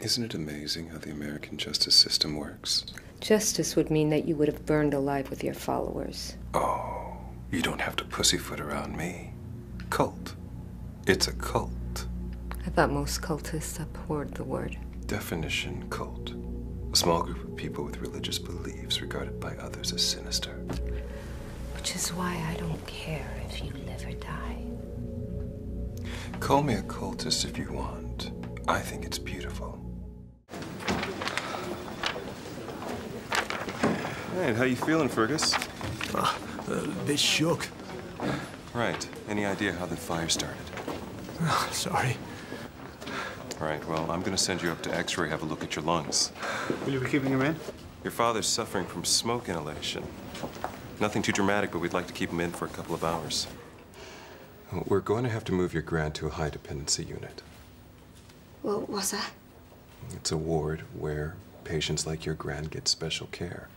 Isn't it amazing how the American justice system works? Justice would mean that you would have burned alive with your followers. Oh, you don't have to pussyfoot around me. Cult. It's a cult. I thought most cultists abhorred the word. Definition cult. A small group of people with religious beliefs regarded by others as sinister. Which is why I don't care if you live or die. Call me a cultist if you want. I think it's beautiful. Right, how you feeling, Fergus? Uh, a bit shook. Right. Any idea how the fire started? Oh, sorry. All right, well, I'm gonna send you up to X-ray, have a look at your lungs. Will you be keeping him in? Your father's suffering from smoke inhalation. Nothing too dramatic, but we'd like to keep him in for a couple of hours. We're going to have to move your grand to a high dependency unit. What was that? It's a ward where patients like your grand get special care.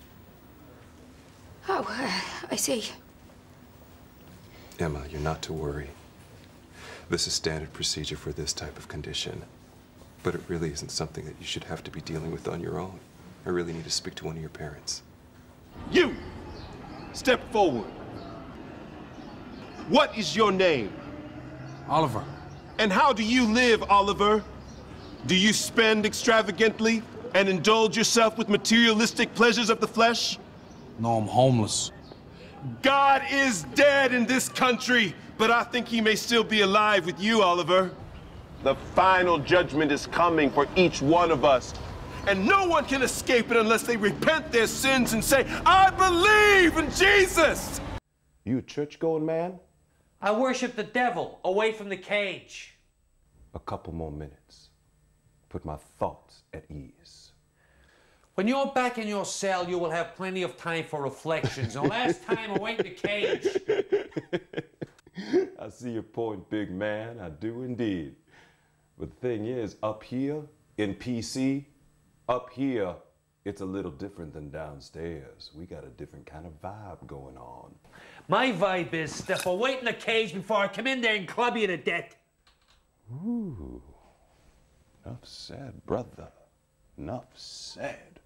Oh, uh, I see. Emma, you're not to worry. This is standard procedure for this type of condition. But it really isn't something that you should have to be dealing with on your own. I really need to speak to one of your parents. You! Step forward. What is your name? Oliver. And how do you live, Oliver? Do you spend extravagantly and indulge yourself with materialistic pleasures of the flesh? No, I'm homeless. God is dead in this country, but I think he may still be alive with you, Oliver. The final judgment is coming for each one of us. And no one can escape it unless they repent their sins and say, I believe in Jesus! You a church-going man? I worship the devil away from the cage. A couple more minutes. Put my thoughts at ease. When you're back in your cell, you will have plenty of time for reflections. The last time away in the cage. I see your point, big man. I do indeed. But the thing is, up here in PC, up here, it's a little different than downstairs. We got a different kind of vibe going on. My vibe is step away in the cage before I come in there and club you to death. Ooh. Enough said, brother. Enough said.